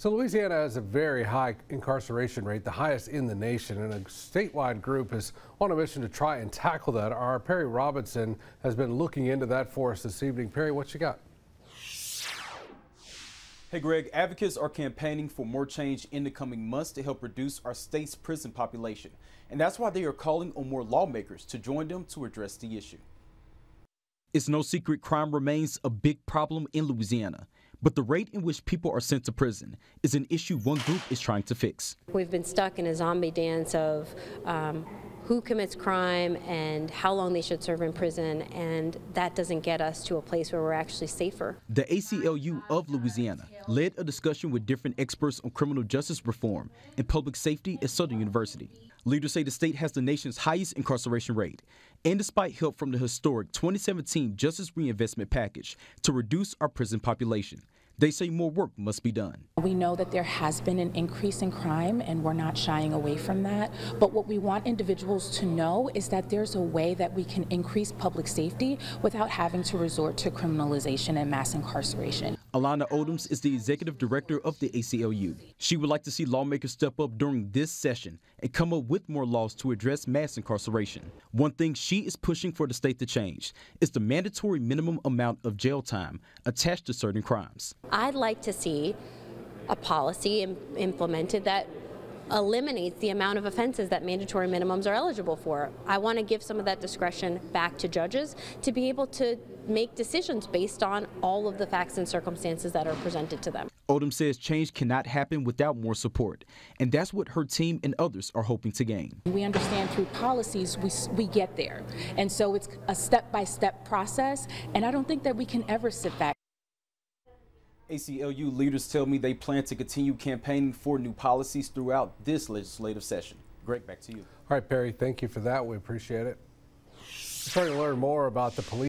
So Louisiana has a very high incarceration rate, the highest in the nation, and a statewide group is on a mission to try and tackle that. Our Perry Robinson has been looking into that for us this evening. Perry, what you got? Hey Greg, advocates are campaigning for more change in the coming months to help reduce our state's prison population. And that's why they are calling on more lawmakers to join them to address the issue. It's no secret crime remains a big problem in Louisiana. But the rate in which people are sent to prison is an issue one group is trying to fix. We've been stuck in a zombie dance of um, who commits crime and how long they should serve in prison, and that doesn't get us to a place where we're actually safer. The ACLU of Louisiana led a discussion with different experts on criminal justice reform and public safety at Southern University. Leaders say the state has the nation's highest incarceration rate, and despite help from the historic 2017 Justice Reinvestment Package to reduce our prison population, they say more work must be done. We know that there has been an increase in crime and we're not shying away from that. But what we want individuals to know is that there's a way that we can increase public safety without having to resort to criminalization and mass incarceration. Alanah Odoms is the executive director of the ACLU. She would like to see lawmakers step up during this session and come up with more laws to address mass incarceration. One thing she is pushing for the state to change is the mandatory minimum amount of jail time attached to certain crimes. I'd like to see a policy implemented that eliminates the amount of offenses that mandatory minimums are eligible for. I want to give some of that discretion back to judges to be able to make decisions based on all of the facts and circumstances that are presented to them. Odom says change cannot happen without more support, and that's what her team and others are hoping to gain. We understand through policies we, we get there, and so it's a step-by-step -step process, and I don't think that we can ever sit back. ACLU leaders tell me they plan to continue campaigning for new policies throughout this legislative session. Greg, back to you. All right, Perry, thank you for that. We appreciate it. Starting to learn more about the police.